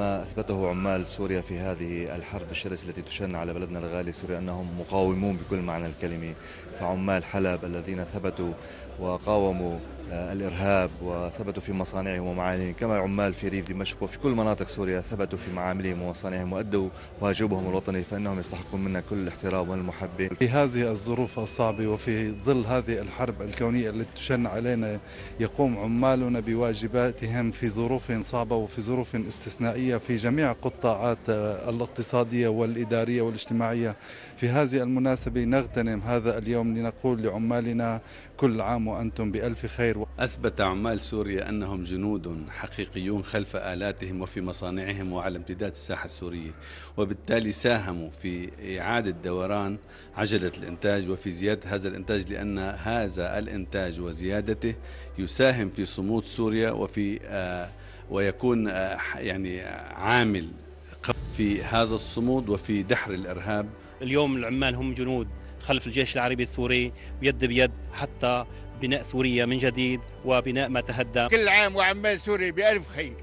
أثبته عمال سوريا في هذه الحرب الشرسة التي تشن على بلدنا الغالي سوريا أنهم مقاومون بكل معنى الكلمة. فعمال حلب الذين ثبتوا وقاوموا الإرهاب وثبتوا في مصانعهم ومعاملهم كما عمال في ريف دمشق وفي كل مناطق سوريا ثبتوا في معاملهم ومصانعهم وأدوا واجبهم الوطني فإنهم يستحقون منا كل الاحترام والمحبة في هذه الظروف الصعبة وفي ظل هذه الحرب الكونية التي تشن علينا يقوم عمالنا بواجباتهم في ظروف صعبة وفي ظروف استثنائية. في جميع قطاعات الاقتصادية والإدارية والاجتماعية. في هذه المناسبة نغتنم هذا اليوم لنقول لعمالنا كل عام وأنتم بألف خير. أثبت عمال سوريا أنهم جنود حقيقيون خلف آلاتهم وفي مصانعهم وعلى امتداد الساحة السورية وبالتالي ساهموا في إعادة دوران عجلة الإنتاج وفي زيادة هذا الإنتاج لأن هذا الإنتاج وزيادته يساهم في صمود سوريا وفي آه ويكون آه يعني عامل في هذا الصمود وفي دحر الإرهاب. اليوم العمال هم جنود خلف الجيش العربي السوري يد بيد حتى بناء سوريا من جديد وبناء ما تهدم كل عام وعمال سوريا بألف خير.